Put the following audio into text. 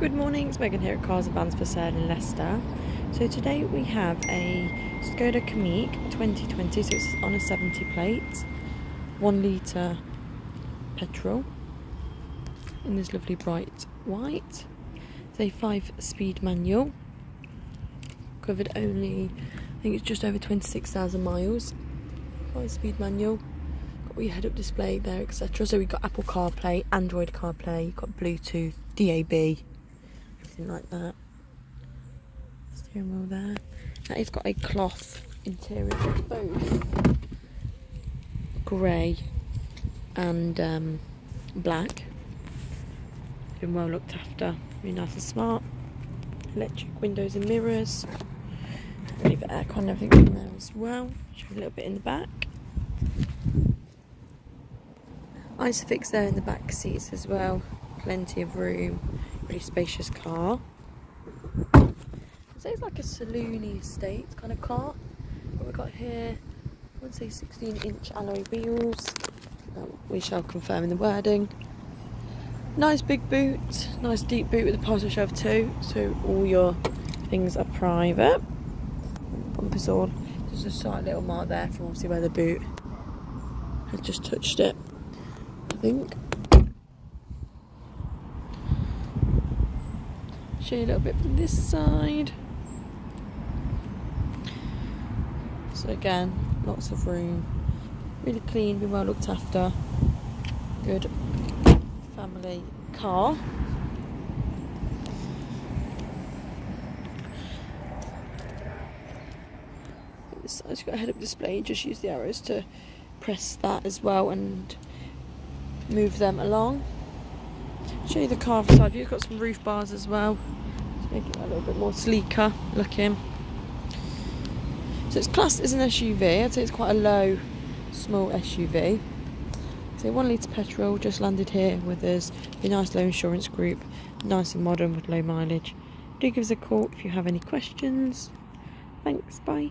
Good morning, it's Megan here at Cars and Vans for Sale in Leicester. So today we have a Skoda Kamiq 2020, so it's on a 70 plate, 1 litre petrol in this lovely bright white. It's a 5 speed manual, covered only, I think it's just over 26,000 miles. 5 speed manual, got your head up display there, etc. So we've got Apple CarPlay, Android CarPlay, you've got Bluetooth, DAB, like that. Steering wheel there. That has got a cloth interior, it's both grey and um, black. Been well looked after, really nice and smart. Electric windows and mirrors. Leave the aircon and everything in there as well. Show a little bit in the back. Isofix there in the back seats as well. Plenty of room. Really spacious car. So it's like a saloony estate kind of car. What we've got here, I would say 16 inch alloy wheels. we shall confirm in the wording. Nice big boot, nice deep boot with a parcel shelf too. So all your things are private. Bumpers all. There's a slight little mark there from obviously where the boot had just touched it. I think. Show you a little bit from this side. So again, lots of room. Really clean, been well looked after. Good family car. This side's got a head-up display. Just use the arrows to press that as well and move them along. Show you the car side. It's got some roof bars as well. To make it a little bit more sleeker looking. So it's classed as an SUV. I'd say it's quite a low, small SUV. So one litre petrol just landed here with us. A nice low insurance group, nice and modern with low mileage. Do give us a call if you have any questions. Thanks, bye.